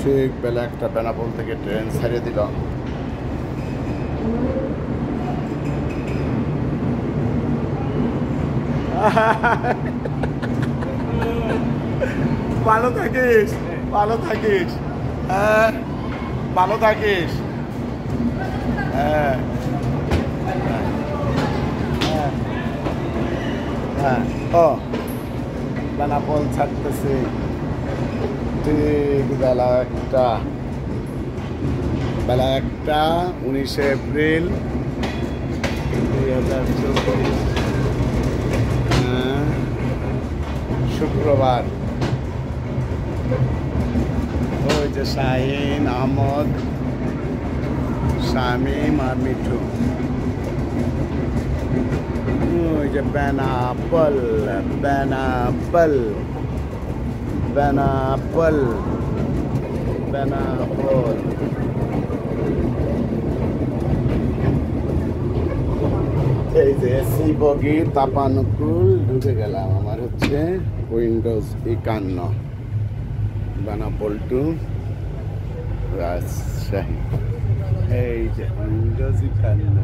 ঠিক বেলা একটা বেনাপোল থেকে ট্রেন ছাড়িয়ে দিল। ভালো থাকিস ভালো থাকিস। হ্যাঁ ভালো থাকিস। হ্যাঁ হ্যাঁ হ্যাঁ। ও বেনাপোল ছাড়তেছি। ঠিক বেলা একটা বেলা একটা উনিশে এপ্রিল দুই হাজার চব্বিশ হ্যাঁ, শুক্রবার ওই যে শাহিন আহমদ শামিম আর মিঠু ওই যে বেনাপল বেনাপল বেনাপল বেনাপল। এই যে এসি বগি, তাপানুকুল, ঢুকে গেলাম আমার হচ্ছে উইন্ডোজ একান্ন, বেনাপোল টু রাজশাহী। এই যে উইন্ডোজ একান্ন।